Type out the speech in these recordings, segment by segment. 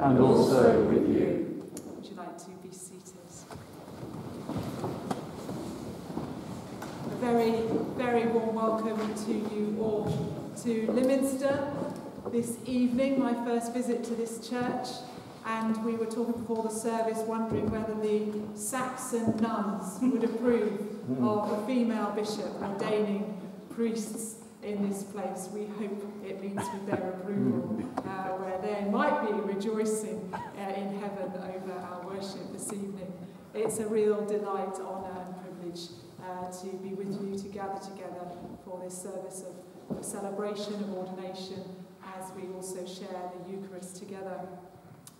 and also with you. Would you like to be seated? A very, very warm welcome to you all to Lyminster this evening, my first visit to this church. And we were talking before the service, wondering whether the Saxon nuns would approve hmm. of a female bishop ordaining priests in this place. We hope it meets with their approval, uh, where they might be rejoicing uh, in heaven over our worship this evening. It's a real delight, honour, and privilege uh, to be with you, to gather together for this service of, of celebration of ordination as we also share the Eucharist together.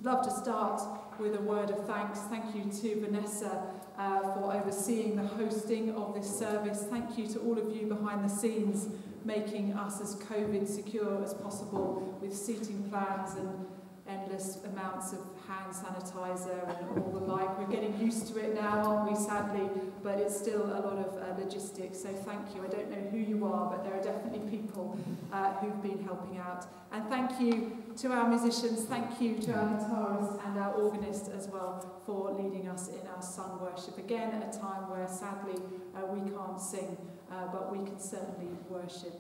I'd love to start with a word of thanks. Thank you to Vanessa uh, for overseeing the hosting of this service. Thank you to all of you behind the scenes making us as COVID secure as possible with seating plans and endless amounts of hand sanitizer and all the like. We're getting used to it now, aren't we, sadly, but it's still a lot of uh, logistics. So thank you. I don't know who you are, but there are definitely people uh, who've been helping out. And thank you to our musicians, thank you to our guitarists and our organist as well for leading us in our sung worship. Again, at a time where sadly uh, we can't sing, uh, but we can certainly worship.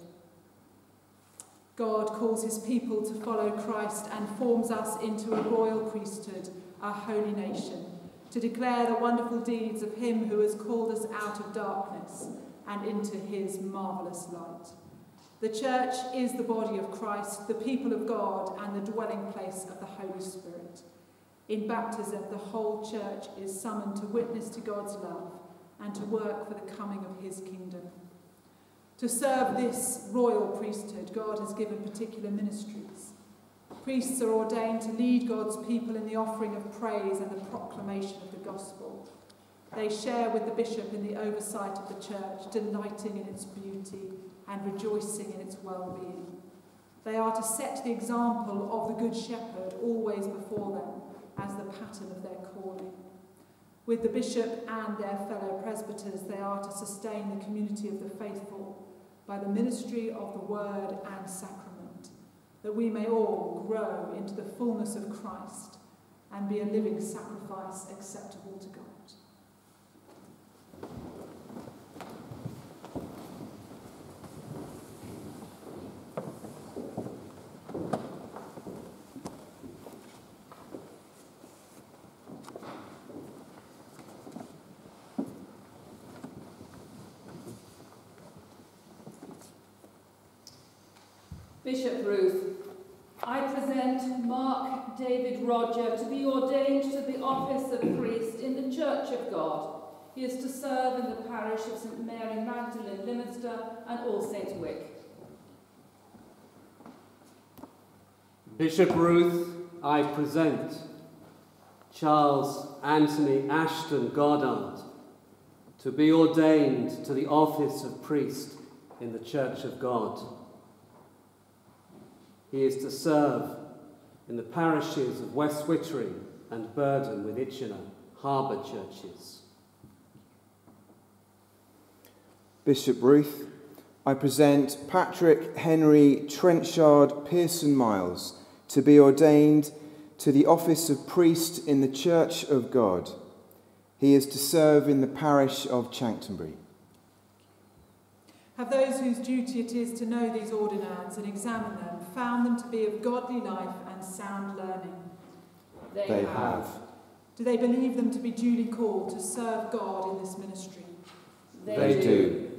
God calls his people to follow Christ and forms us into a royal priesthood, a holy nation, to declare the wonderful deeds of him who has called us out of darkness and into his marvellous light. The church is the body of Christ, the people of God, and the dwelling place of the Holy Spirit. In baptism, the whole church is summoned to witness to God's love and to work for the coming of his kingdom. To serve this royal priesthood, God has given particular ministries. Priests are ordained to lead God's people in the offering of praise and the proclamation of the gospel. They share with the bishop in the oversight of the church, delighting in its beauty and rejoicing in its well-being. They are to set the example of the Good Shepherd always before them as the pattern of their calling. With the bishop and their fellow presbyters, they are to sustain the community of the faithful by the ministry of the word and sacrament, that we may all grow into the fullness of Christ and be a living sacrifice acceptable to God. Bishop Ruth, I present Mark David Roger to be ordained to the office of priest in the Church of God. He is to serve in the parish of St Mary Magdalene, Lyminster and All Saints Wick. Bishop Ruth, I present Charles Anthony Ashton Goddard to be ordained to the office of priest in the Church of God. He is to serve in the parishes of West Wittering and Birdham with Itchenor harbour churches. Bishop Ruth, I present Patrick Henry Trenchard Pearson Miles to be ordained to the office of priest in the Church of God. He is to serve in the parish of Chanctonbury. Have those whose duty it is to know these ordinands and examine them found them to be of godly life and sound learning? They, They have. Do they believe them to be duly called to serve God in this ministry? They, They do.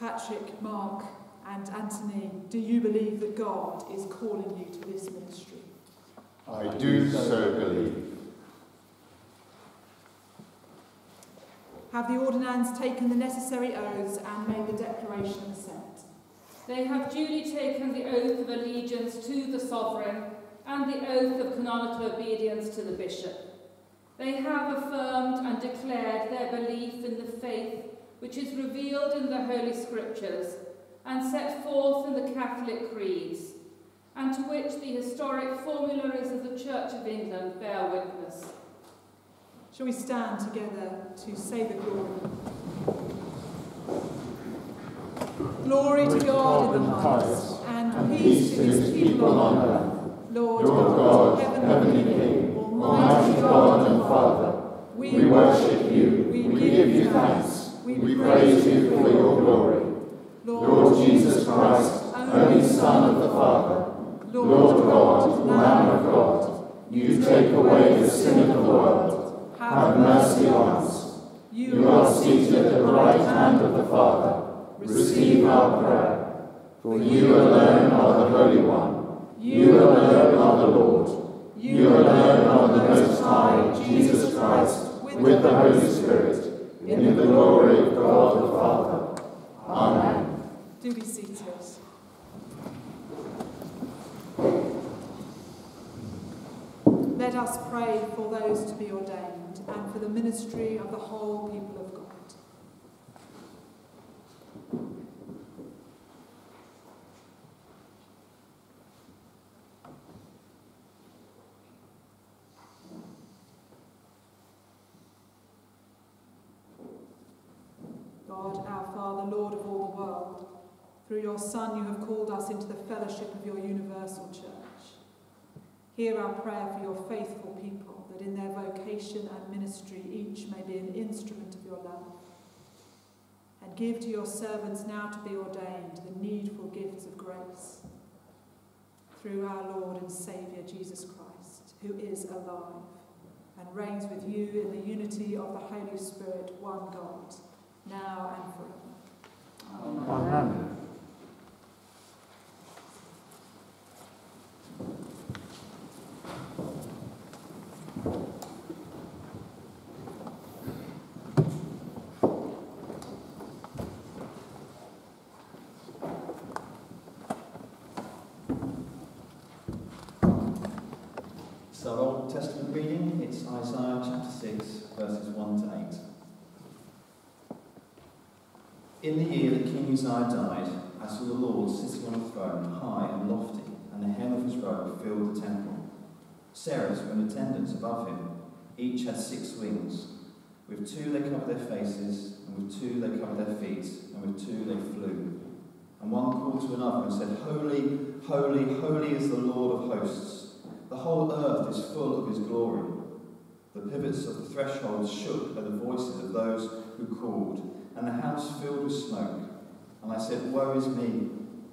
Patrick, Mark, and Anthony, do you believe that God is calling you to this ministry? I do so believe. Have the ordinands taken the necessary oaths and made the declaration of assent? They have duly taken the oath of allegiance to the sovereign and the oath of canonical obedience to the bishop. They have affirmed and declared their belief in the faith which is revealed in the Holy Scriptures and set forth in the Catholic creeds, and to which the historic formularies of the Church of England bear witness. Shall we stand together to say the glory? Glory to God in the highest, and peace to his people on earth. Lord God, heavenly King, almighty God and Father, we worship you, we give you thanks, we praise you for your glory. Lord Jesus Christ, only Son of the Father, Lord God, Lamb of God, you take away the sin of the world. Have mercy on us. You are seated at the right hand of the Father. Receive our prayer. For you alone are the Holy One. You alone are the Lord. You alone are the Most High, Jesus Christ, with the Holy Spirit, in the glory of God the Father. Amen. Do be seated. Let us pray for those to be ordained and for the ministry of the whole people of God. God, our Father, Lord of all the world, through your Son you have called us into the fellowship of your universal church. Hear our prayer for your faithful people, that in their vocation and ministry each may be an instrument of your love. And give to your servants now to be ordained the needful gifts of grace. Through our Lord and Saviour Jesus Christ, who is alive and reigns with you in the unity of the Holy Spirit, one God, now and forever. Amen. Amen. our Old Testament reading. It's Isaiah chapter 6, verses 1 to 8. In the year that King Uzziah died, I saw the Lord sitting on a throne, high and lofty, and the hem of his robe filled the temple. Seraphs were in attendance above him. Each had six wings. With two they covered their faces, and with two they covered their feet, and with two they flew. And one called to another and said, Holy, holy, holy is the Lord of hosts. The whole earth is full of his glory. The pivots of the thresholds shook at the voices of those who called, and the house filled with smoke. And I said, Woe is me,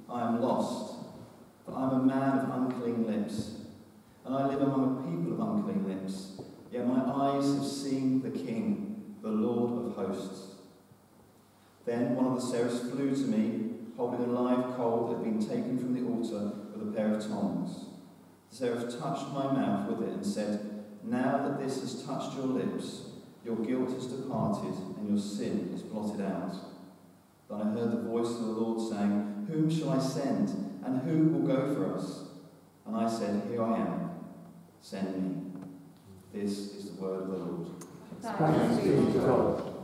I am lost, for I am a man of unclean lips, and I live among a people of unclean lips. Yet my eyes have seen the King, the Lord of hosts. Then one of the seraphs flew to me, holding a live coal that had been taken from the altar with a pair of tongs. Seraph touched my mouth with it and said, Now that this has touched your lips, your guilt has departed and your sin is blotted out. Then I heard the voice of the Lord saying, Whom shall I send, and who will go for us? And I said, Here I am, send me. This is the word of the Lord. Thanks be to God.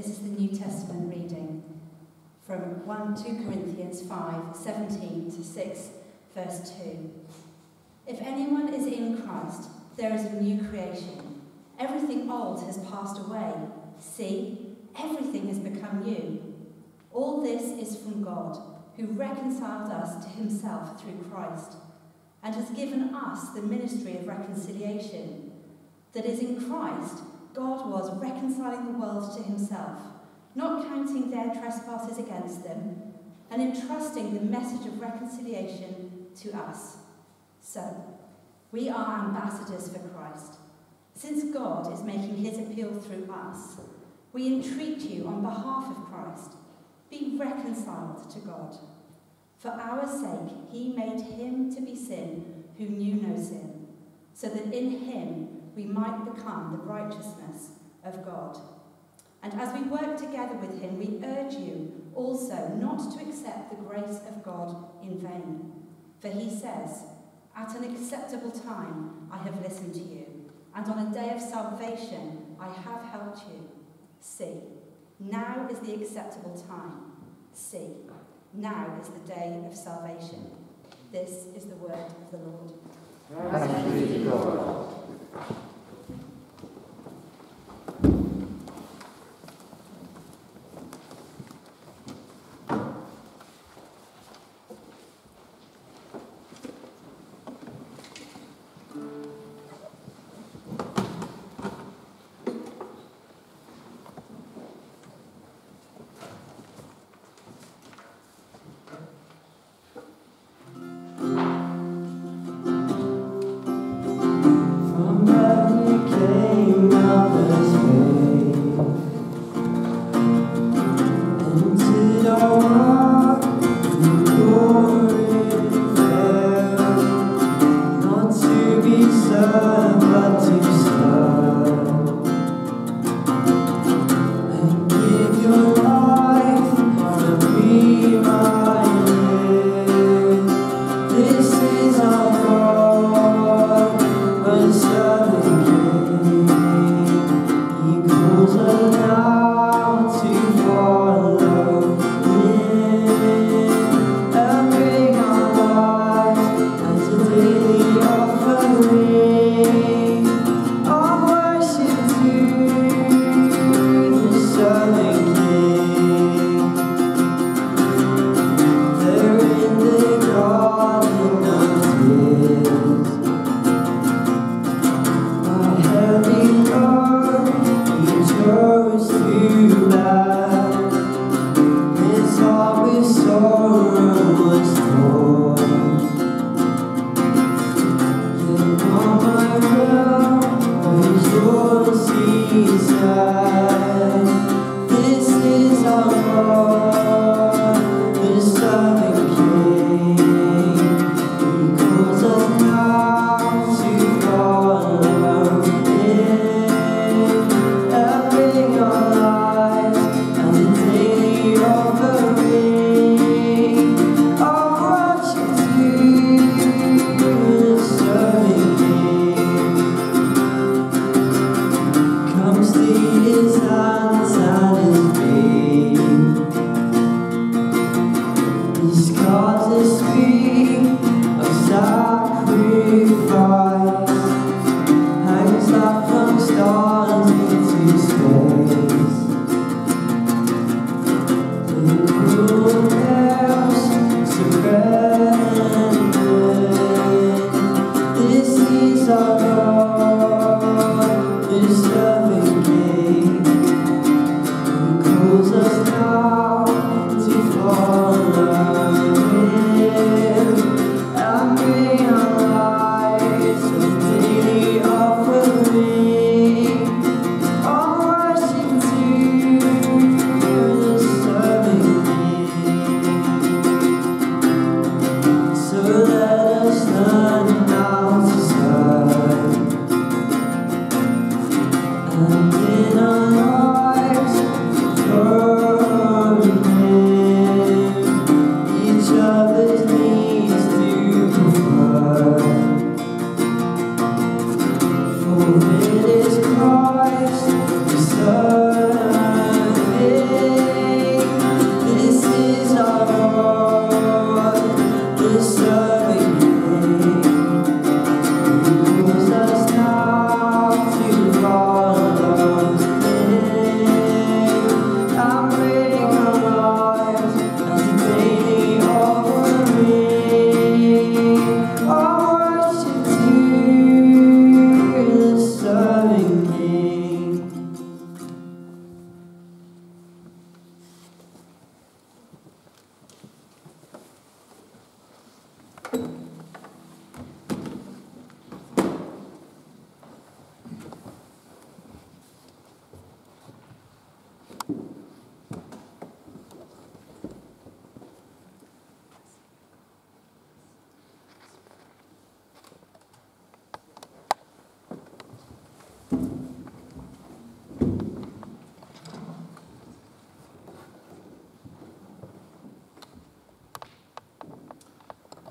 This is the New Testament reading from 1 2 Corinthians 5 17 to 6, verse 2. If anyone is in Christ, there is a new creation. Everything old has passed away. See, everything has become new. All this is from God, who reconciled us to himself through Christ, and has given us the ministry of reconciliation. That is, in Christ, God was reconciling the world to himself, not counting their trespasses against them, and entrusting the message of reconciliation to us. So, we are ambassadors for Christ. Since God is making his appeal through us, we entreat you on behalf of Christ, be reconciled to God. For our sake, he made him to be sin who knew no sin, so that in him we might become the righteousness of God. And as we work together with him, we urge you also not to accept the grace of God in vain. For he says, At an acceptable time I have listened to you, and on a day of salvation I have helped you. See, now is the acceptable time. See, now is the day of salvation. This is the word of the Lord. Thanks God.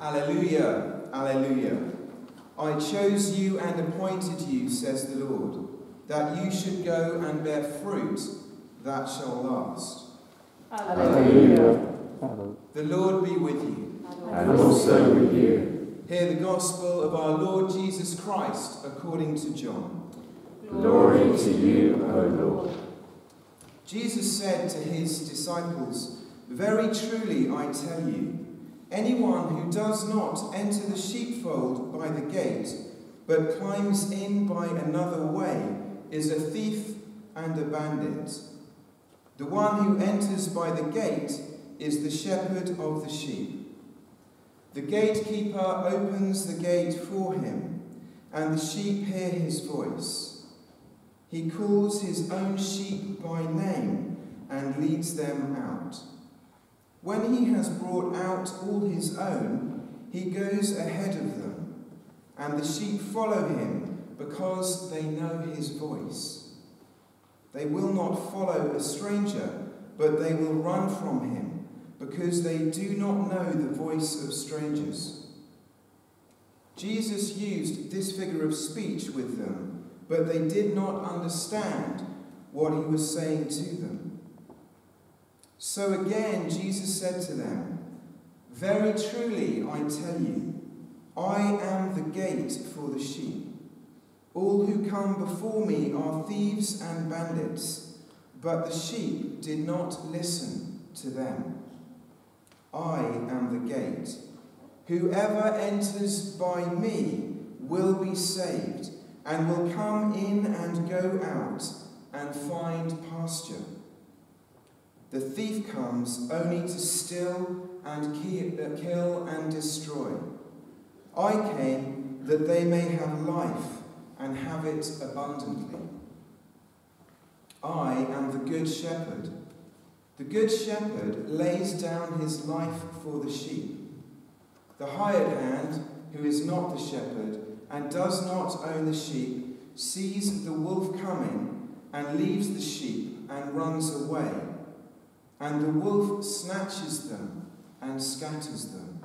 Alleluia, Alleluia. I chose you and appointed you, says the Lord, that you should go and bear fruit that shall last. Alleluia. The Lord be with you. And also with you. Hear the gospel of our Lord Jesus Christ according to John. Glory to you, O Lord. Jesus said to his disciples, Very truly I tell you, anyone who does not enter the sheepfold by the gate, but climbs in by another way, is a thief and a bandit. The one who enters by the gate is the shepherd of the sheep. The gatekeeper opens the gate for him, and the sheep hear his voice. He calls his own sheep by name and leads them out. When he has brought out all his own, he goes ahead of them, and the sheep follow him because they know his voice. They will not follow a stranger, but they will run from him because they do not know the voice of strangers. Jesus used this figure of speech with them, but they did not understand what he was saying to them. So again, Jesus said to them, Very truly I tell you, I am the gate for the sheep. All who come before me are thieves and bandits, but the sheep did not listen to them. I am the gate. Whoever enters by me will be saved and will come in and go out and find pasture. The thief comes only to steal and uh, kill and destroy. I came that they may have life and have it abundantly. I am the good shepherd. The good shepherd lays down his life for the sheep. The hired hand, who is not the shepherd and does not own the sheep, sees the wolf coming and leaves the sheep and runs away. And the wolf snatches them and scatters them.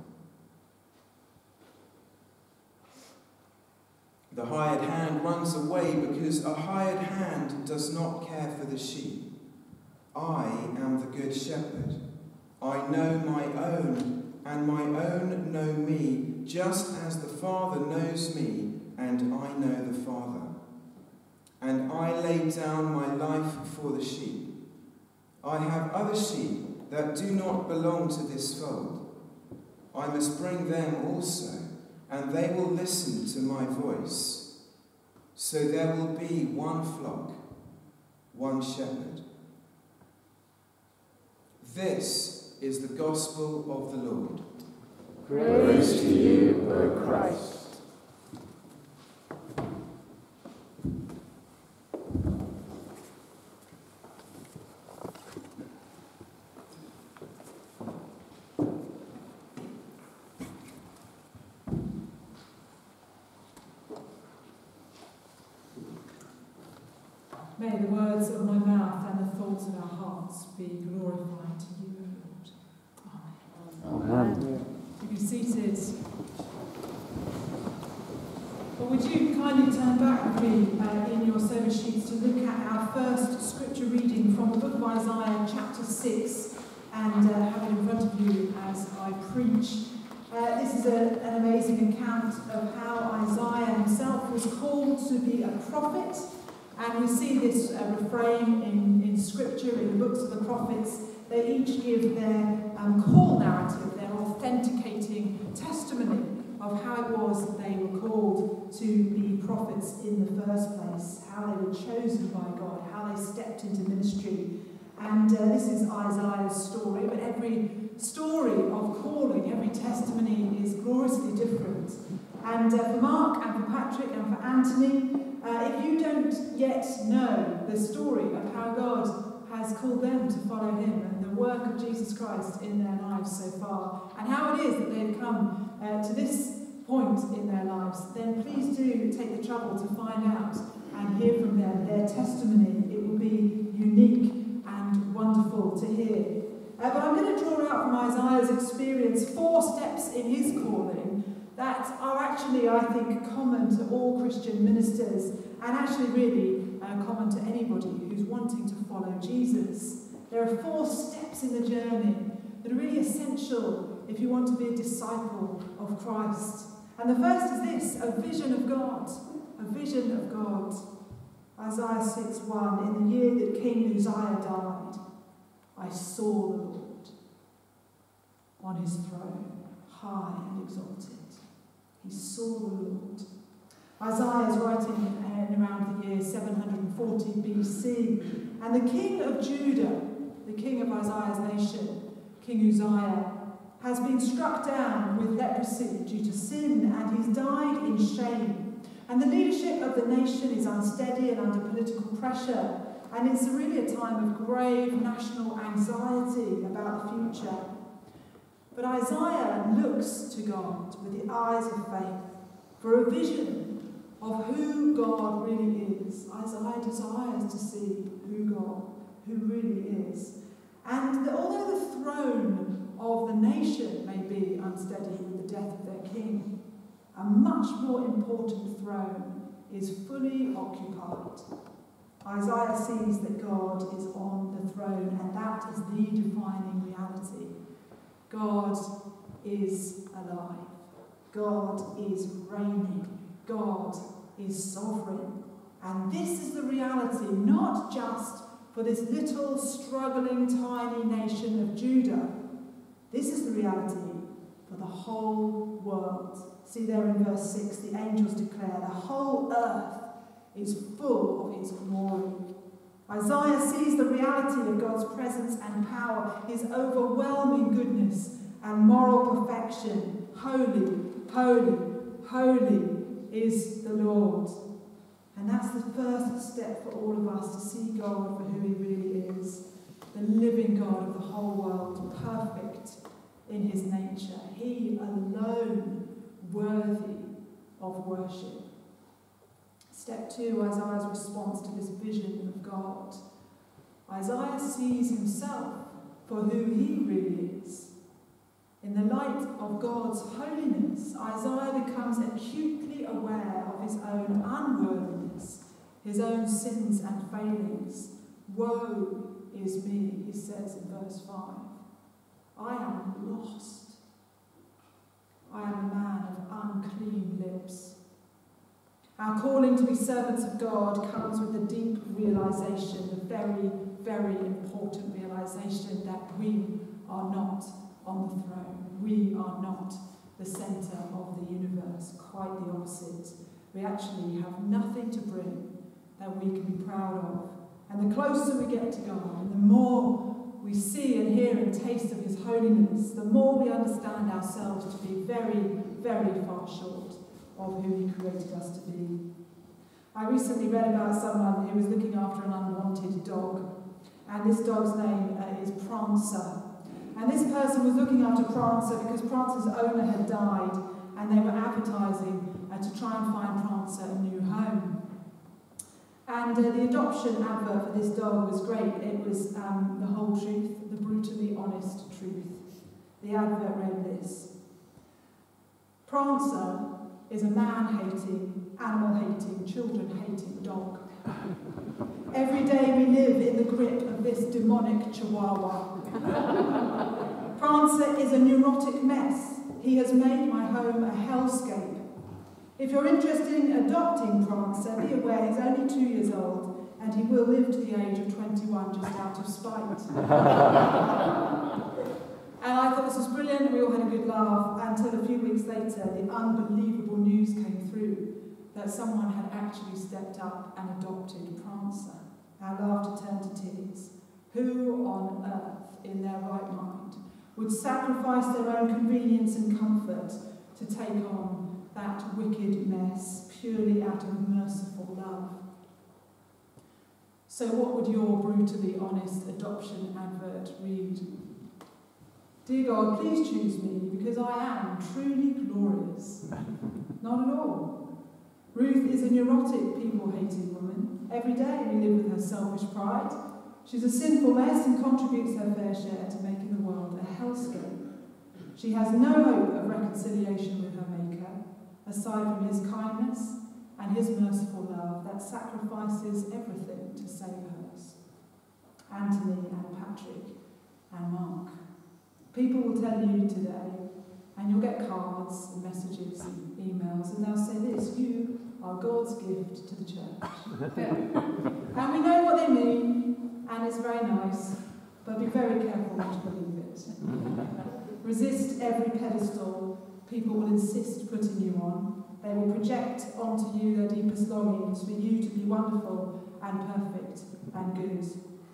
The hired hand runs away because a hired hand does not care for the sheep. I am the good shepherd. I know my own, and my own know me, just as the Father knows me, and I know the Father. And I lay down my life for the sheep. I have other sheep that do not belong to this fold. I must bring them also, and they will listen to my voice. So there will be one flock, one shepherd. This is the gospel of the Lord. Praise to you, O Christ. May the words of my mouth and the thoughts of our hearts be glorified to you, O Lord. Amen. Amen. You be seated. Well, would you kindly uh, in your service sheets to look at our first scripture reading from the book of Isaiah, chapter 6, and uh, have it in front of you as I preach. Uh, this is a, an amazing account of how Isaiah himself was called to be a prophet. And we see this uh, refrain in, in scripture, in the books of the prophets. They each give their um, call narrative, their authenticating testimony of how it was that they were called to be prophets in the first place, how they were chosen by God, how they stepped into ministry. And uh, this is Isaiah's story, but every story of calling, every testimony is gloriously different. And uh, for Mark and for Patrick and for Anthony, uh, if you don't yet know the story of how God has called them to follow Him and the work of Jesus Christ in their lives so far, and how it is that they've come uh, to this point in their lives, then please do take the trouble to find out and hear from them their testimony. It will be unique and wonderful to hear. Uh, but I'm going to draw out from Isaiah's experience four steps in his calling that are actually, I think, common to all Christian ministers and actually really uh, common to anybody who's wanting to follow Jesus. There are four steps in the journey that are really essential if you want to be a disciple of Christ. And the first is this a vision of God. A vision of God. Isaiah 6 1 In the year that King Uzziah died, I saw the Lord on his throne, high and exalted. He saw the Lord. Isaiah is writing in around the year 740 BC, and the king of Judah, the king of Isaiah's nation, King Uzziah, has been struck down with leprosy due to sin, and he's died in shame. And the leadership of the nation is unsteady and under political pressure, and it's really a time of grave national anxiety about the future. But Isaiah looks to God with the eyes of faith for a vision of who God really is. Isaiah desires to see who God, who really is. And although the throne of the nation may be unsteady with the death of their king, a much more important throne is fully occupied. Isaiah sees that God is on the throne, and that is the defining reality. God is alive. God is reigning. God is sovereign. And this is the reality, not just for this little, struggling, tiny nation of Judah. This is the reality for the whole world. See there in verse 6, the angels declare, the whole earth is full of his glory. Isaiah sees the reality of God's presence and power, his overwhelming goodness and moral perfection. Holy, holy, holy is the Lord. And that's the first step for all of us to see God for who he really is the living God of the whole world, perfect in his nature. He alone worthy of worship. Step two Isaiah's response to this vision of God. Isaiah sees himself for who he really is. In the light of God's holiness, Isaiah becomes acutely aware of his own unworthiness, his own sins and failings. Woe is me, he says in verse 5. I am lost. I am a man of unclean lips. Our calling to be servants of God comes with a deep realization, a very, very important realization that we are not on the throne. We are not the centre of the universe, quite the opposite. We actually have nothing to bring that we can be proud of. And the closer we get to God, and the more we see and hear and taste of His holiness, the more we understand ourselves to be very, very far short of who He created us to be. I recently read about someone who was looking after an unwanted dog, and this dog's name uh, is Prancer. And this person was looking after Prancer because Prancer's owner had died, and they were advertising uh, to try and find Prancer a new home. And uh, the adoption advert for this dog was great. It was um, the whole truth, the brutally honest truth. The advert read this Prancer is a man hating, animal hating, children hating dog. Every day we live in the grip of this demonic chihuahua. Prancer is a neurotic mess. He has made my home a hellscape. If you're interested in adopting Prancer, be aware he's only two years old and he will live to the age of 21 just out of spite. and I thought this was brilliant, and we all had a good laugh until a few weeks later the unbelievable news came through that someone had actually stepped up and adopted Prancer. Our laughter turned to tears. Who on earth, in their right mind, would sacrifice their own convenience and comfort to take on that wicked mess purely out of merciful love? So, what would your brutally honest adoption advert read? Dear God, please choose me because I am truly glorious. Not at all. Ruth is a neurotic, people hating woman. Every day we live with her selfish pride. She's a sinful mess and contributes her fair share to making the world a hellscape. She has no hope of reconciliation aside from his kindness and his merciful love that sacrifices everything to save hers. Anthony and Patrick and Mark. People will tell you today, and you'll get cards and messages and emails, and they'll say this you are God's gift to the church. and we know what they mean, and it's very nice, but be very careful not to believe it. Mm-hmm. Resist every pedestal people will insist putting you on. They will project onto you their deepest longings for you to be wonderful and perfect and good.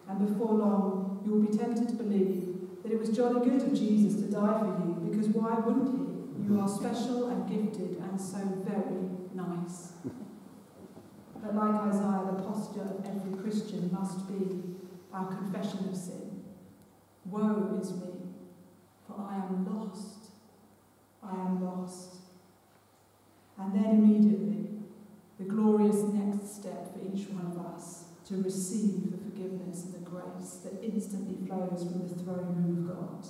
And before long, you will be tempted to believe that it was jolly good of Jesus to die for you, because why wouldn't he? You are special and gifted and so very nice. But like Isaiah, the posture of every Christian must be our confession of sin. Woe is me, for I am lost. I am lost. And then immediately, the glorious next step for each one of us to receive the forgiveness and the grace that instantly flows from the throne room of God.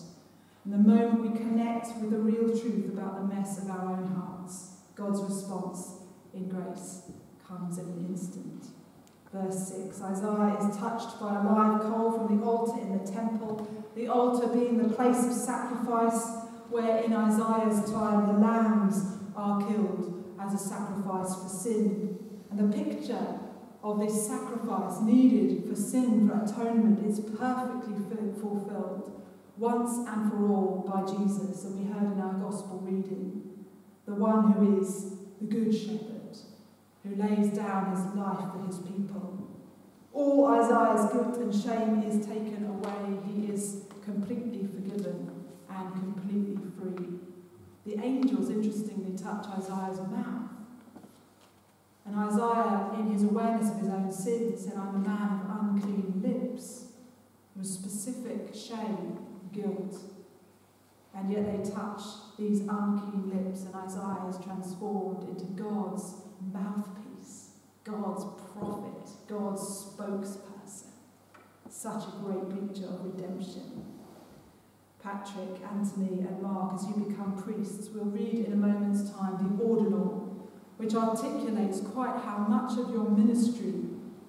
And the moment we connect with the real truth about the mess of our own hearts, God's response in grace comes in an instant. Verse 6 Isaiah is touched by a live coal from the altar in the temple, the altar being the place of sacrifice where in Isaiah's time the lambs are killed as a sacrifice for sin. And the picture of this sacrifice needed for sin, for atonement, is perfectly fulfilled once and for all by Jesus. And we heard in our gospel reading the one who is the good shepherd, who lays down his life for his people. All Isaiah's guilt and shame is taken away. He is completely forgiven and completely free. The angels, interestingly, touch Isaiah's mouth. And Isaiah, in his awareness of his own sin, said, I'm a man of unclean lips. It was specific shame, guilt. And yet they touch these unclean lips, and Isaiah is transformed into God's mouthpiece, God's prophet, God's spokesperson. Such a great picture of redemption. Patrick, Anthony, and Mark, as you become priests, We'll read in a moment's time the ordinal, which articulates quite how much of your ministry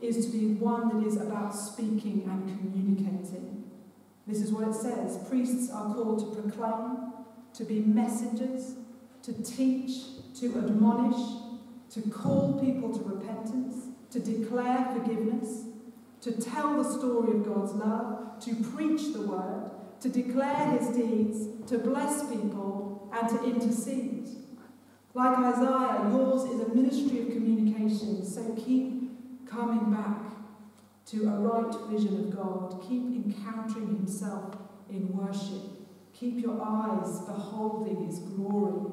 is to be one that is about speaking and communicating. This is what it says priests are called to proclaim, to be messengers, to teach, to admonish, to call people to repentance, to declare forgiveness, to tell the story of God's love, to preach the word, to declare his deeds, to bless people, and to intercede. Like Isaiah, yours is a ministry of communication, so keep coming back to a right vision of God. Keep encountering himself in worship. Keep your eyes beholding his glory.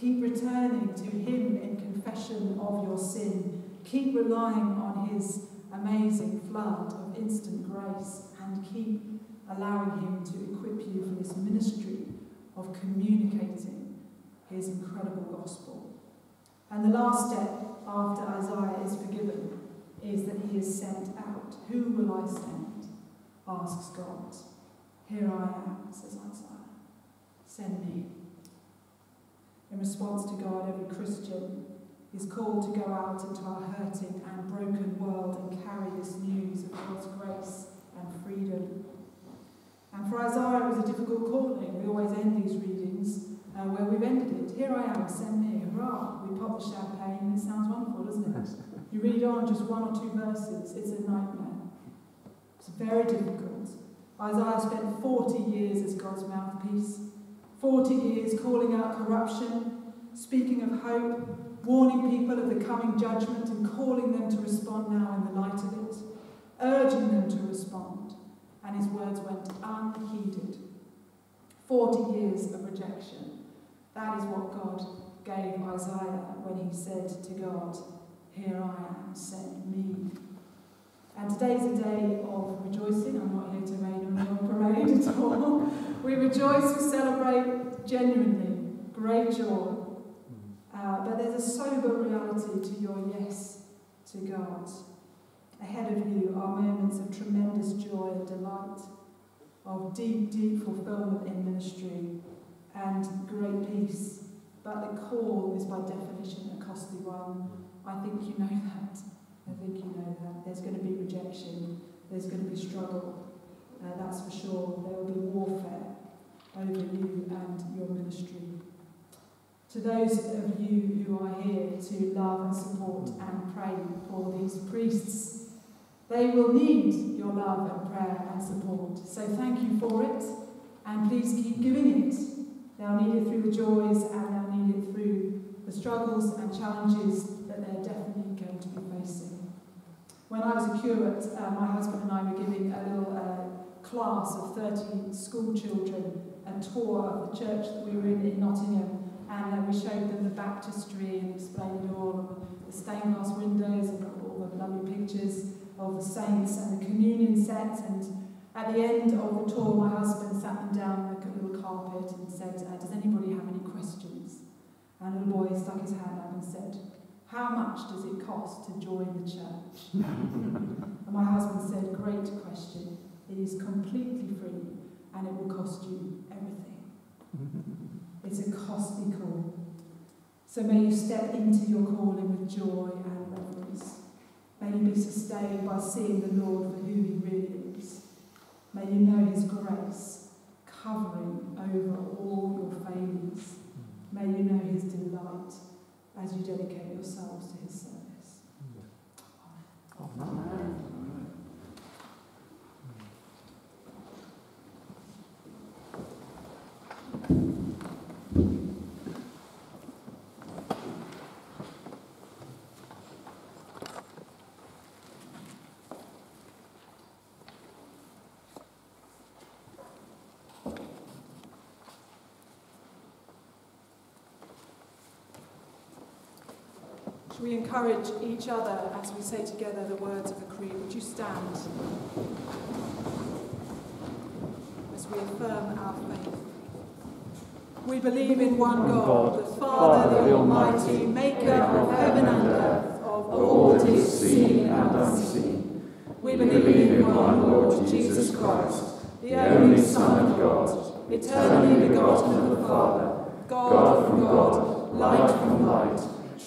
Keep returning to him in confession of your sin. Keep relying on his amazing flood of instant grace and keep allowing him to equip you for this ministry of communicating his incredible gospel. And the last step after Isaiah is forgiven is that he is sent out. Who will I send? asks God. Here I am, says Isaiah. Send me. In response to God, every Christian is called to go out into our hurting and broken world and carry this news of God's grace and freedom. And for Isaiah, it was a difficult calling. We always end these readings uh, where we've ended it. Here I am, send me, hurrah. We pop the champagne, it sounds wonderful, doesn't it? You read on just one or two verses, it's a nightmare. It's very difficult. Isaiah spent 40 years as God's mouthpiece, 40 years calling out corruption, speaking of hope, warning people of the coming judgment, and calling them to respond now in the light of it, urging them to respond. And his words went unheeded. 40 years of rejection. That is what God gave Isaiah when he said to God, Here I am, send me. And today's a day of rejoicing. I'm not here to rain on your parade at all. we rejoice, we celebrate genuinely, great joy. Uh, but there's a sober reality to your yes to God. Ahead of you are moments of tremendous joy and delight, of deep, deep fulfillment in ministry and great peace. But the call is by definition a costly one. I think you know that. I think you know that. There's going to be rejection, there's going to be struggle, uh, that's for sure. There will be warfare over you and your ministry. To those of you who are here to love and support and pray for these priests, they will need your love and prayer and support. So thank you for it, and please keep giving it. They'll need it through the joys and they'll need it through the struggles and challenges that they're definitely going to be facing. When I was a curate, uh, my husband and I were giving a little uh, class of 30 school children a tour of the church that we were in in Nottingham, and uh, we showed them the baptistry and explained all the stained glass windows and all the lovely pictures of the saints and the communion set. And at the end of the tour, my husband sat them down on a little carpet and said, uh, Does anybody have any questions? And a little boy stuck his hand up and said, How much does it cost to join the church? and my husband said, Great question. It is completely free and it will cost you everything. It's a costly call. So may you step into your calling with joy and. May you be sustained by seeing the Lord for who he really is. May you know his grace covering over all your failures. May you know his delight as you dedicate yourselves to his service. Amen. Shall we encourage each other as we say together the words of the Creed? Would you stand as we affirm our faith? We believe in one God, the Father, the Almighty, maker of heaven and earth, of all that is seen and unseen. We believe in one Lord Jesus Christ, the only Son of God, eternally begotten of the Father, God from God, light from light,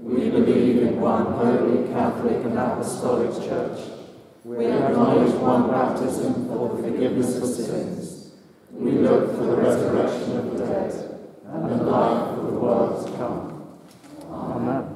We believe in one holy, Catholic, and Apostolic Church. We acknowledge one baptism for the forgiveness of sins. We look for the resurrection of the dead and the life of the world to come. Amen.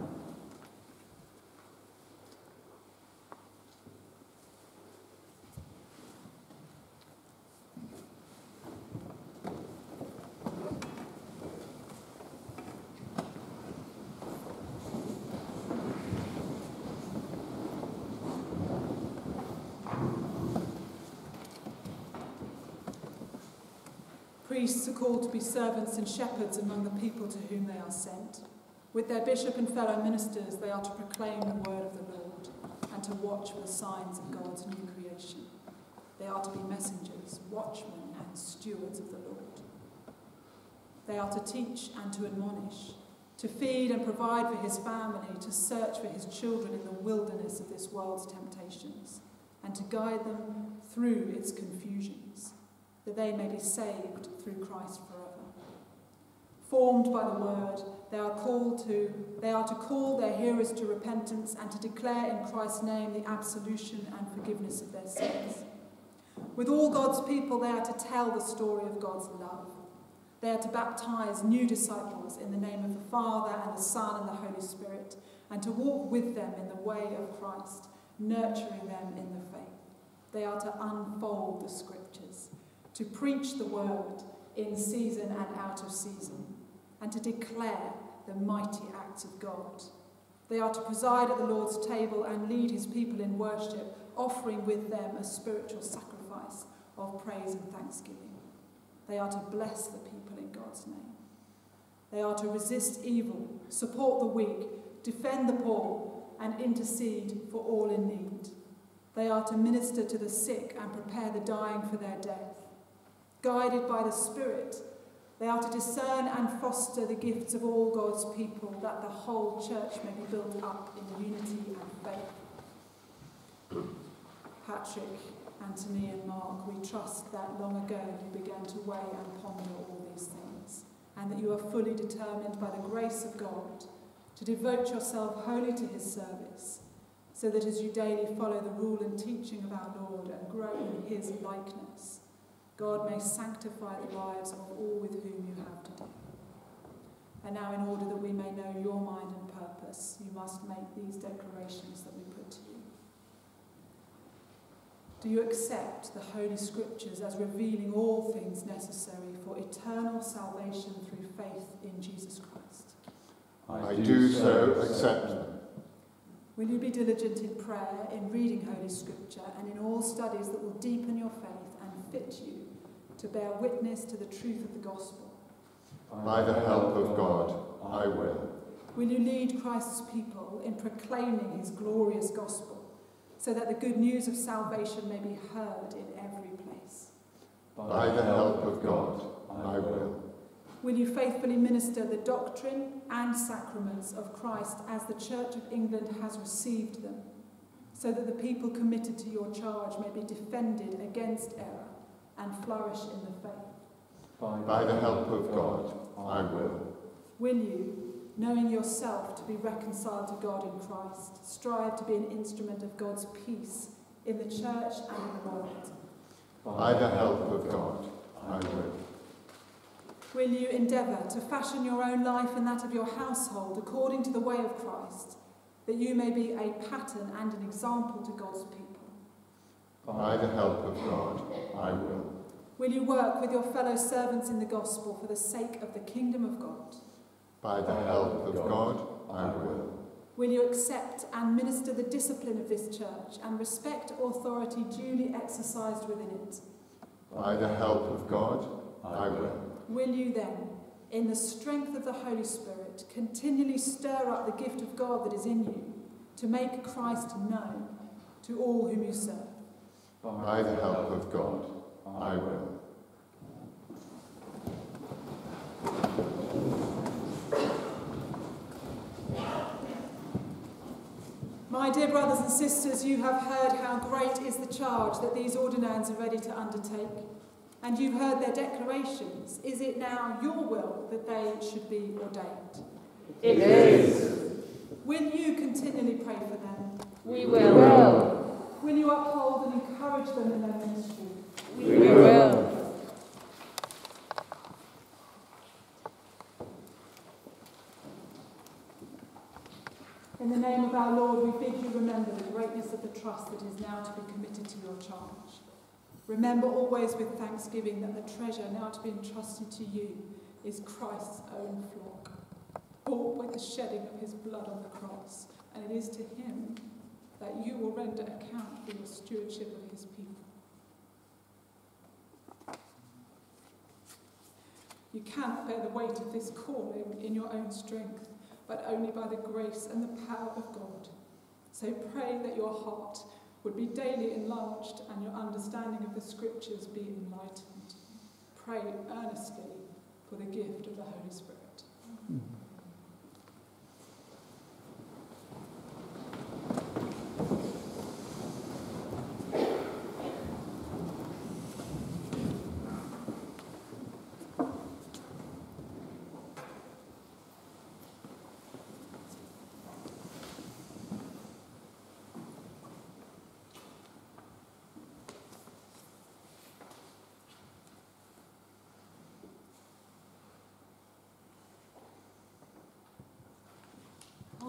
Priests are called to be servants and shepherds among the people to whom they are sent. With their bishop and fellow ministers, they are to proclaim the word of the Lord and to watch for the signs of God's new creation. They are to be messengers, watchmen, and stewards of the Lord. They are to teach and to admonish, to feed and provide for his family, to search for his children in the wilderness of this world's temptations, and to guide them through its confusions that they may be saved through Christ forever. Formed by the word, they are called to they are to call their hearers to repentance and to declare in Christ's name the absolution and forgiveness of their sins. With all God's people, they are to tell the story of God's love. They are to baptize new disciples in the name of the Father and the Son and the Holy Spirit, and to walk with them in the way of Christ, nurturing them in the faith. They are to unfold the scriptures, to preach the word in season and out of season, and to declare the mighty acts of God. They are to preside at the Lord's table and lead his people in worship, offering with them a spiritual sacrifice of praise and thanksgiving. They are to bless the people in God's name. They are to resist evil, support the weak, defend the poor, and intercede for all in need. They are to minister to the sick and prepare the dying for their death. Guided by the Spirit, they are to discern and foster the gifts of all God's people, that the whole church may be built up in unity and faith. Patrick, Anthony, and Mark, we trust that long ago you began to weigh and ponder all these things, and that you are fully determined by the grace of God to devote yourself wholly to his service, so that as you daily follow the rule and teaching of our Lord and grow in his likeness, God may sanctify the lives of all with whom you have to do. And now, in order that we may know your mind and purpose, you must make these declarations that we put to you. Do you accept the Holy Scriptures as revealing all things necessary for eternal salvation through faith in Jesus Christ? I do so accept them. Will you be diligent in prayer, in reading Holy Scripture, and in all studies that will deepen your faith and fit you to bear witness to the truth of the gospel? By the help of God, I will. Will you lead Christ's people in proclaiming his glorious gospel, so that the good news of salvation may be heard in every place? By the help of God, I will. Will you faithfully minister the doctrine and sacraments of Christ as the Church of England has received them, so that the people committed to your charge may be defended against error and flourish in the faith? By the help of God, I will. Will you, knowing yourself to be reconciled to God in Christ, strive to be an instrument of God's peace in the church and in the world? By the help of God, I will. Will you endeavour to fashion your own life and that of your household according to the way of Christ, that you may be a pattern and an example to God's people? By the help of God, I will. Will you work with your fellow servants in the gospel for the sake of the kingdom of God? By the help of God, I will. Will you accept and minister the discipline of this church and respect authority duly exercised within it? By the help of God, I will. Will you then, in the strength of the Holy Spirit, continually stir up the gift of God that is in you to make Christ known to all whom you serve? By the help of God, I will. My dear brothers and sisters, you have heard how great is the charge that these ordinands are ready to undertake. And you've heard their declarations. Is it now your will that they should be ordained? It is. Will you continually pray for them? We will. Will you uphold and encourage them in their ministry? We will. In the name of our Lord, we bid you remember the greatness of the trust that is now to be committed to your charge. Remember always with thanksgiving that the treasure now to be entrusted to you is Christ's own flock, bought with the shedding of his blood on the cross, and it is to him that you will render account for your stewardship of his people. You cannot bear the weight of this calling in your own strength, but only by the grace and the power of God. So pray that your heart would be daily enlarged and your understanding of the scriptures be enlightened. Pray earnestly for the gift of the Holy Spirit.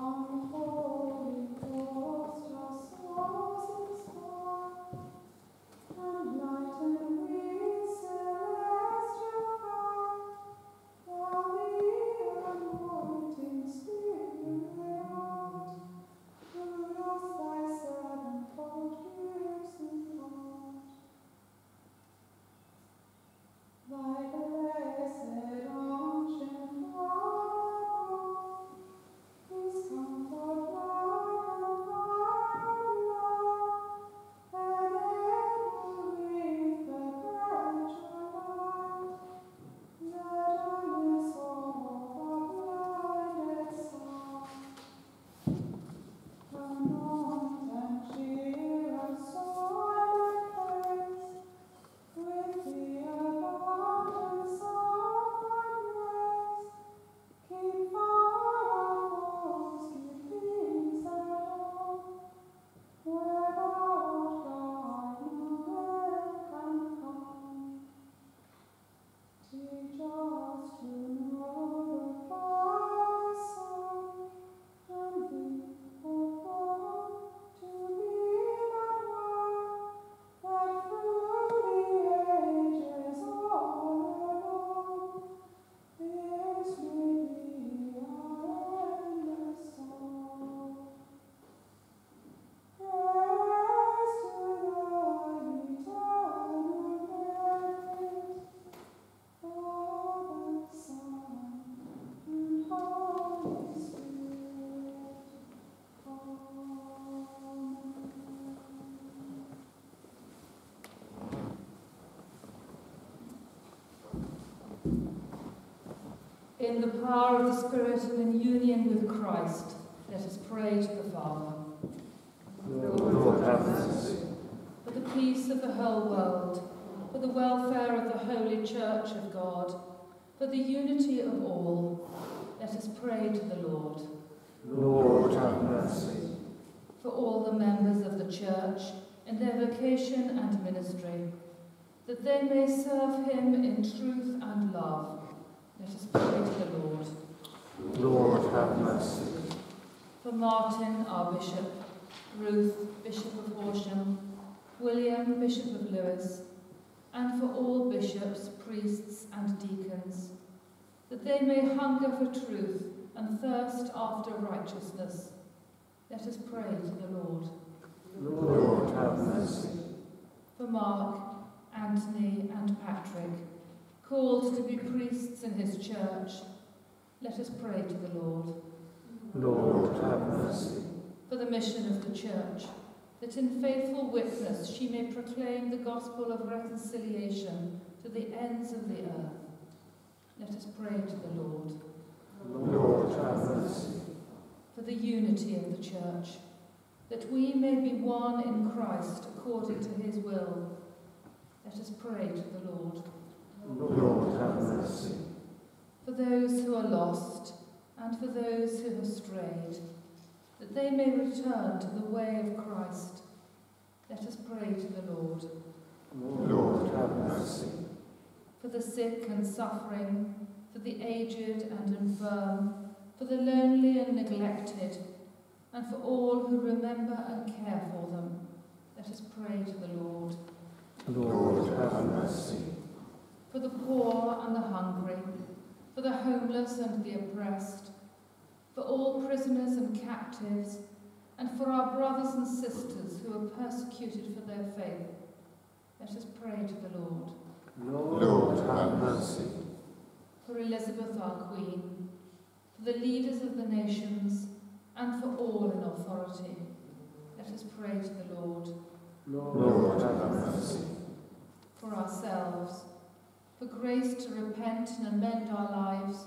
Oh. In the power of the Spirit and in union with Christ, let us pray to the Father. Lord, have mercy. For the peace of the whole world, for the welfare of the Holy Church of God, for the unity of all, let us pray to the Lord. Lord, have mercy. For all the members of the Church in their vocation and ministry, that they may serve him in truth and love, let us pray to the Lord. Lord, have mercy. For Martin, our Bishop, Ruth, Bishop of Horsham, William, Bishop of Lewes, and for all bishops, priests, and deacons, that they may hunger for truth and thirst after righteousness. Let us pray to the Lord. Lord, have mercy. For Mark, Anthony, and Patrick, called to be priests in his church, let us pray to the Lord. Lord, have mercy. For the mission of the church, that in faithful witness she may proclaim the gospel of reconciliation to the ends of the earth. Let us pray to the Lord. Lord, have mercy. For the unity of the church, that we may be one in Christ according to his will. Let us pray to the Lord. Lord, have mercy. For those who are lost and for those who have strayed, that they may return to the way of Christ. Let us pray to the Lord. Lord, have mercy. For the sick and suffering, for the aged and infirm, for the lonely and neglected, and for all who remember and care for them, let us pray to the Lord. Lord, have mercy. For the poor and the hungry, for the homeless and the oppressed, for all prisoners and captives, and for our brothers and sisters who are persecuted for their faith, let us pray to the Lord. Lord, have mercy. For Elizabeth our Queen, for the leaders of the nations, and for all in authority, let us pray to the Lord. Lord, have mercy. For ourselves, for grace to repent and amend our lives,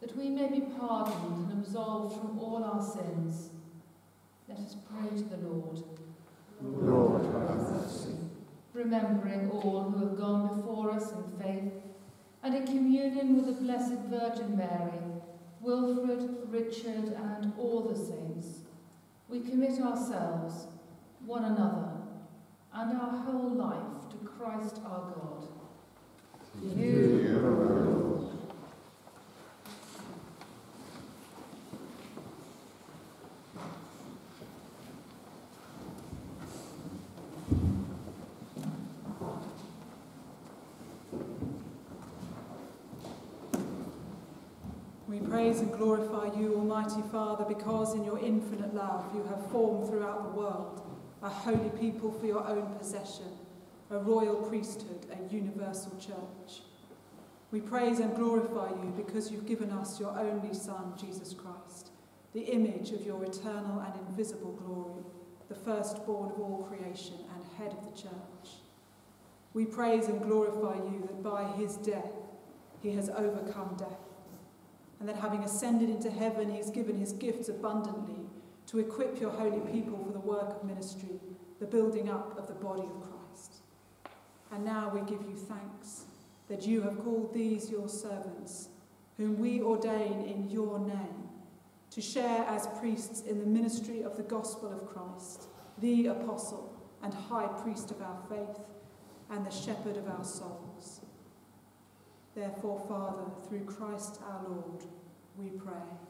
that we may be pardoned and absolved from all our sins. Let us pray to the Lord, Lord, have mercy. remembering all who have gone before us in faith and in communion with the Blessed Virgin Mary, Wilfrid, Richard, and all the saints. We commit ourselves, one another, and our whole life to Christ our God. You, O Lord. We praise and glorify you, Almighty Father, because in your infinite love you have formed throughout the world a holy people for your own possession, a royal priesthood, a universal church. We praise and glorify you because you've given us your only Son, Jesus Christ, the image of your eternal and invisible glory, the firstborn of all creation and head of the church. We praise and glorify you that by his death he has overcome death and that having ascended into heaven, he has given his gifts abundantly to equip your holy people for the work of ministry, the building up of the body of Christ. And now we give you thanks that you have called these your servants, whom we ordain in your name, to share as priests in the ministry of the gospel of Christ, the apostle and high priest of our faith, and the shepherd of our souls. Therefore, Father, through Christ our Lord, we pray.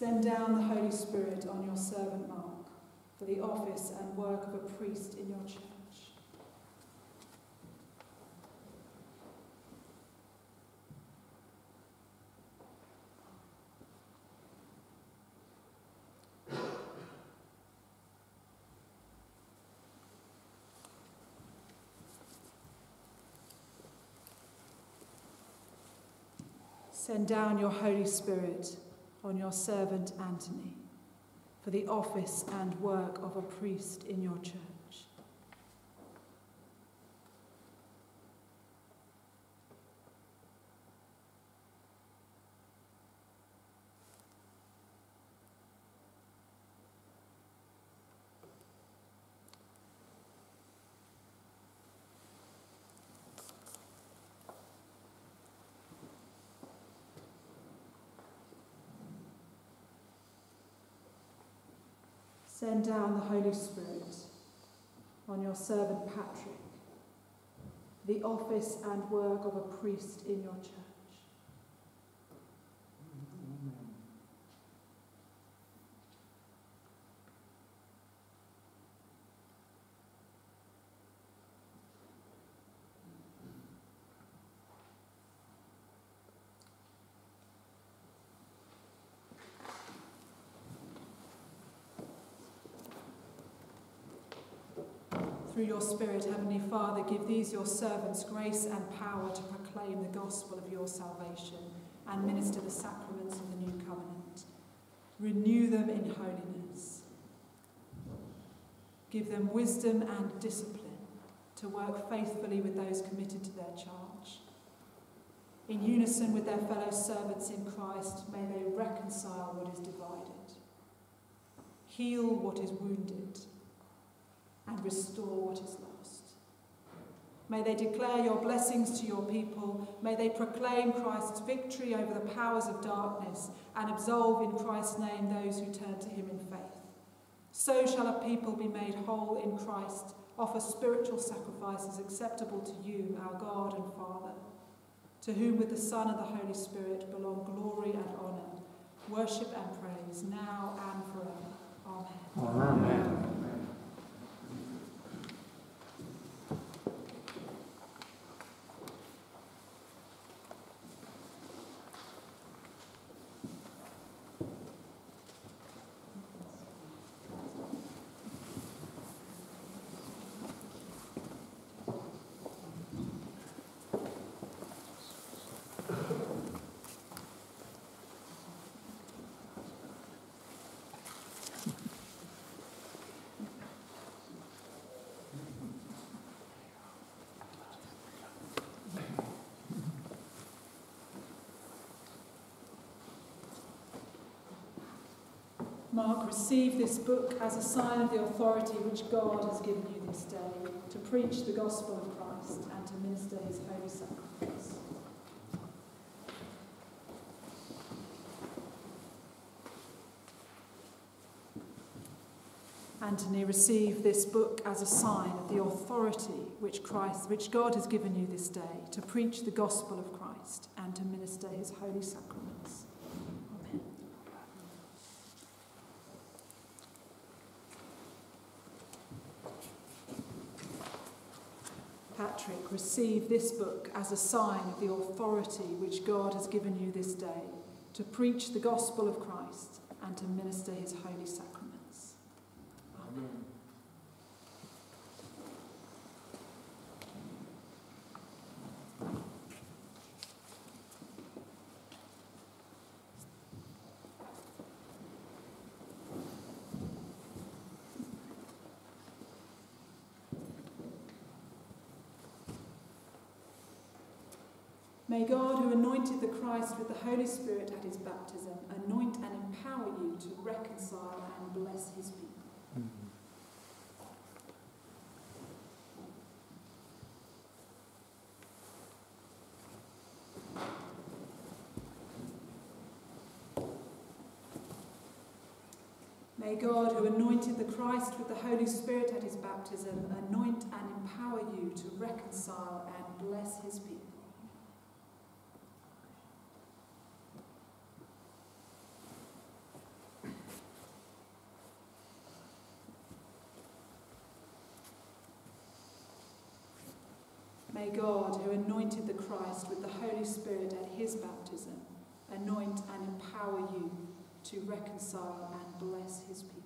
Send down the Holy Spirit on your servant Mark for the office and work of a priest in your church. Send down your Holy Spirit on your servant Anthony for the office and work of a priest in your church. Send down the Holy Spirit on your servant Patrick, the office and work of a priest in your church. Through your Spirit, Heavenly Father, give these your servants grace and power to proclaim the gospel of your salvation and minister the sacraments of the new covenant. Renew them in holiness. Give them wisdom and discipline to work faithfully with those committed to their charge. In unison with their fellow servants in Christ, may they reconcile what is divided, heal what is wounded and restore what is lost. May they declare your blessings to your people. May they proclaim Christ's victory over the powers of darkness and absolve in Christ's name those who turn to him in faith. So shall a people be made whole in Christ, offer spiritual sacrifices acceptable to you, our God and Father, to whom with the Son and the Holy Spirit belong glory and honour, worship and praise, now and forever. Amen. Amen. Mark, receive this book as a sign of the authority which God has given you this day to preach the gospel of Christ and to minister his holy sacraments. Anthony, receive this book as a sign of the authority which Christ, which God has given you this day to preach the gospel of Christ and to minister his holy sacraments. Amen. Patrick, receive this book as a sign of the authority which God has given you this day to preach the gospel of Christ and to minister his holy sacraments. Amen. May God, who anointed the Christ with the Holy Spirit at his baptism, anoint and empower you to reconcile and bless his people. May God, who anointed the Christ with the Holy Spirit at his baptism, anoint and empower you to reconcile and bless his people. God, who anointed the Christ with the Holy Spirit at his baptism, anoint and empower you to reconcile and bless his people.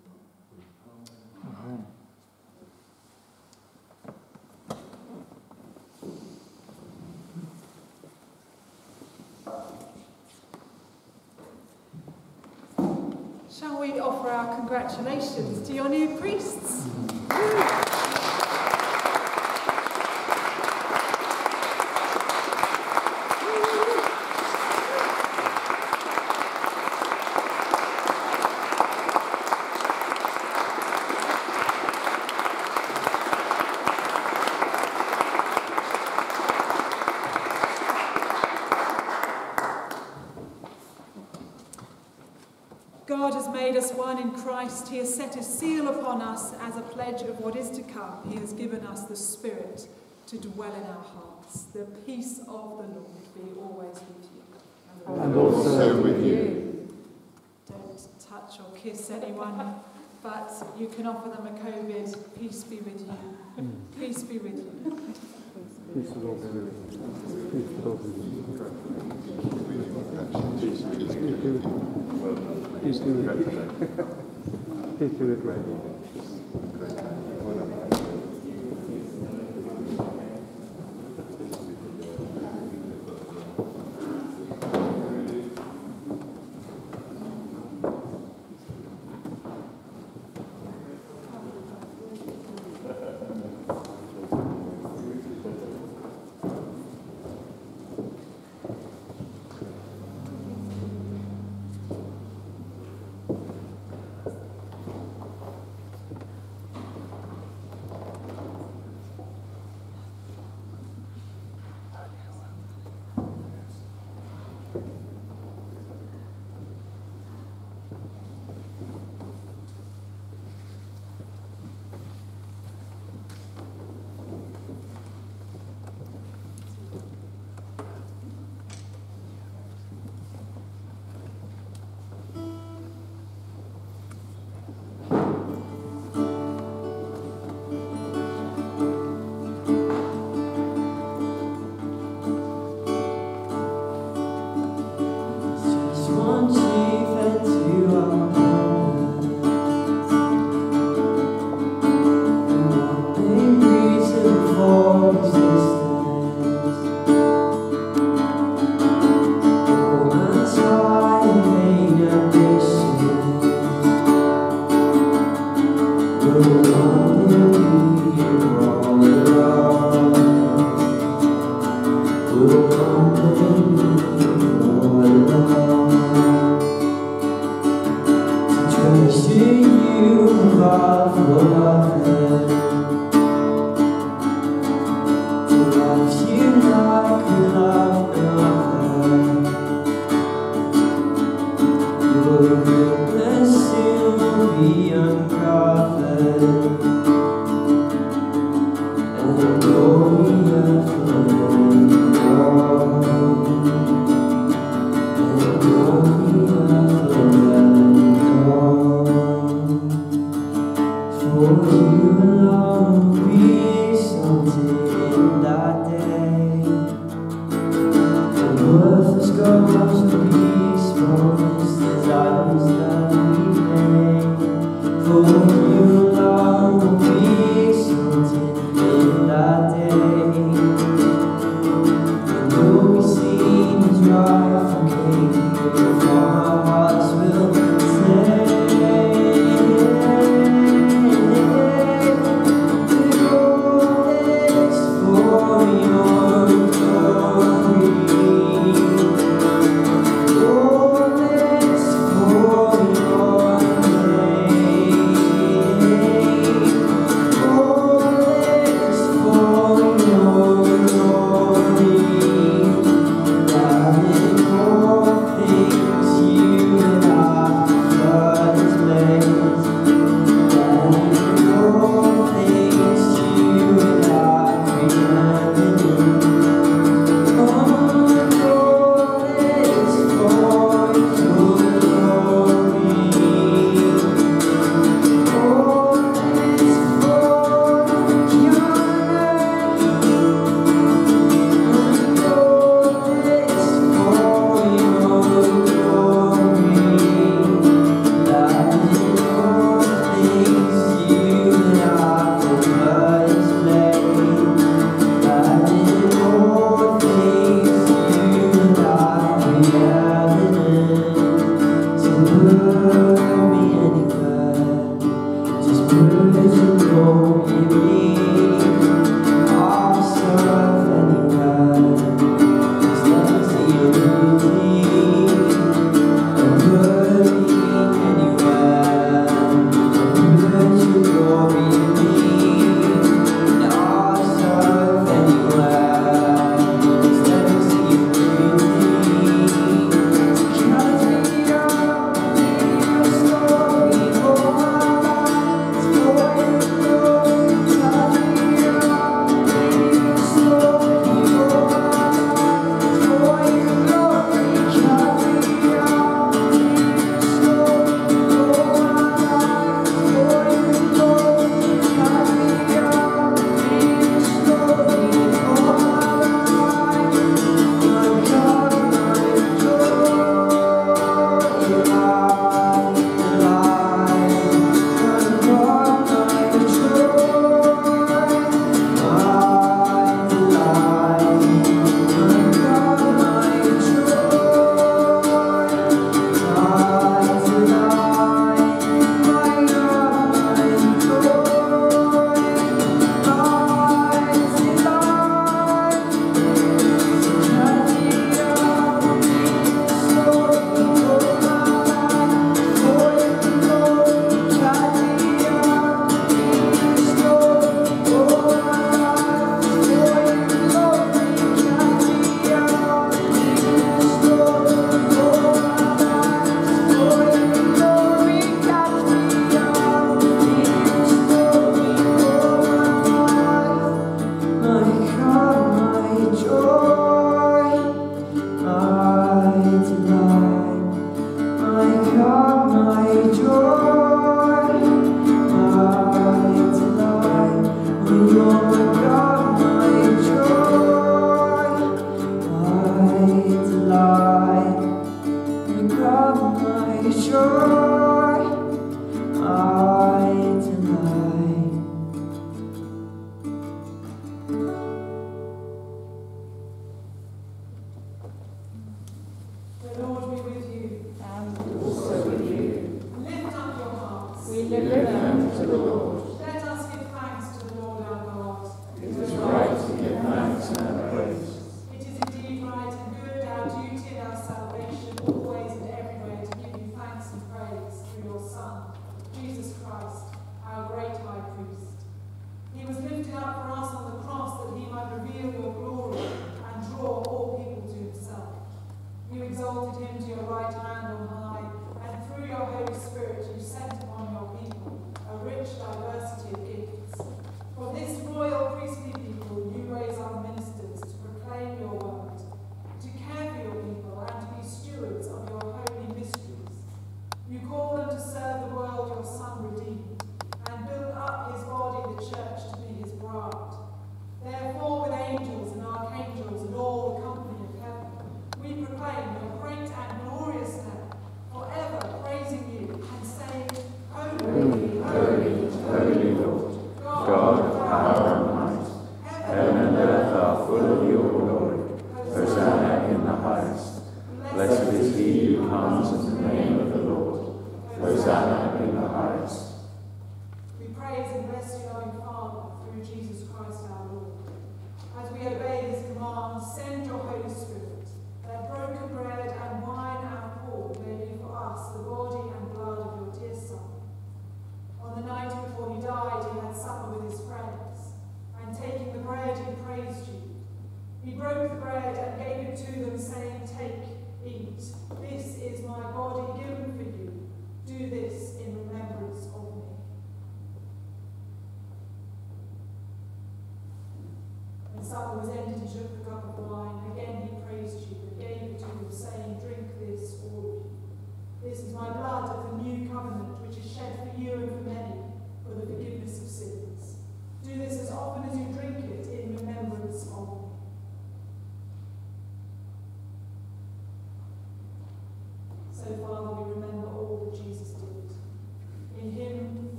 Amen. Shall we offer our congratulations to your new priests? Christ. He has set a seal upon us as a pledge of what is to come. He has given us the Spirit to dwell in our hearts. The peace of the Lord be always with you. And also with you. Don't touch or kiss anyone, but you can offer them a COVID. Peace be with you. Peace be with you. Peace of the Lord be with you. Peace of the Lord be with you. Peace be with you. With you. Peace be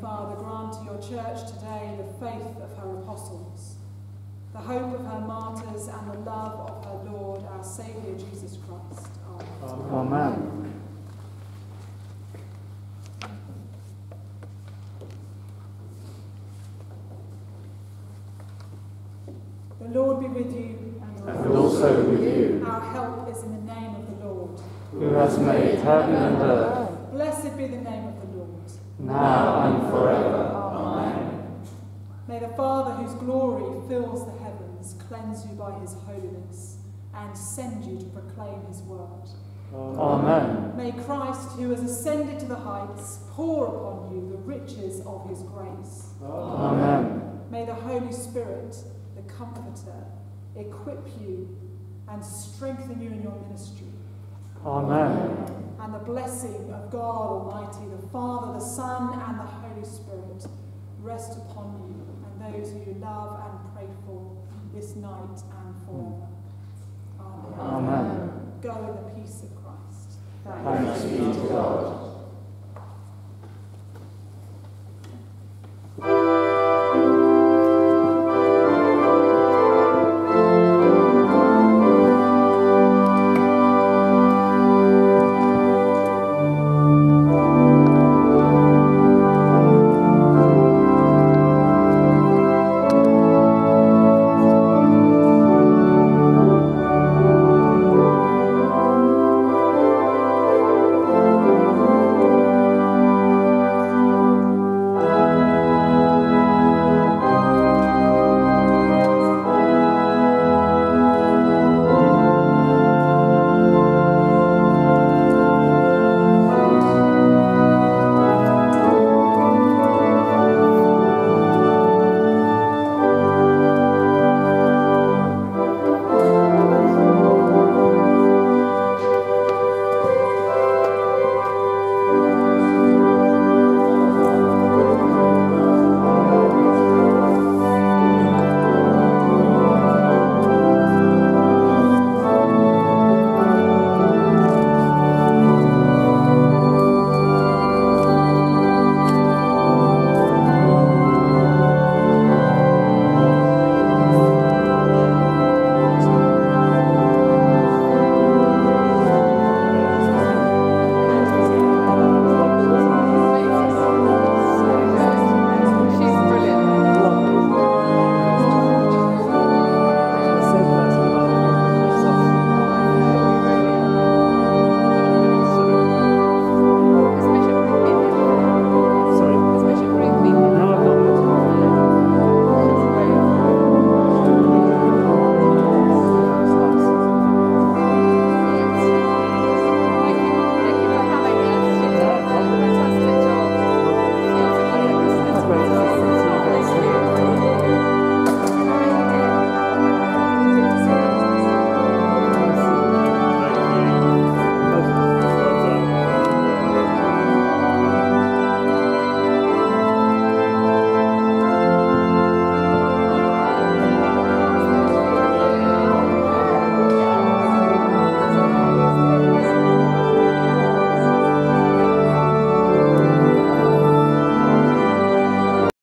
Father, grant to your church today the faith of her apostles, the hope of her martyrs, and the love of her Lord, our Saviour, Jesus Christ. Amen. Amen. The Lord be with you and And also with you, Our help is in the name of the Lord. who has made heaven and earth, Blessed be the name of the Lord. now by his holiness and send you to proclaim his word. Amen. May Christ, who has ascended to the heights, pour upon you the riches of his grace. Amen. May the Holy Spirit, the Comforter, equip you and strengthen you in your ministry. Amen. And the blessing of God Almighty, the Father, the Son, and the Holy Spirit rest upon you and those who you love and pray for this night and forever. Hmm. Amen. Amen. Go in the peace of Christ. Thanks be to God.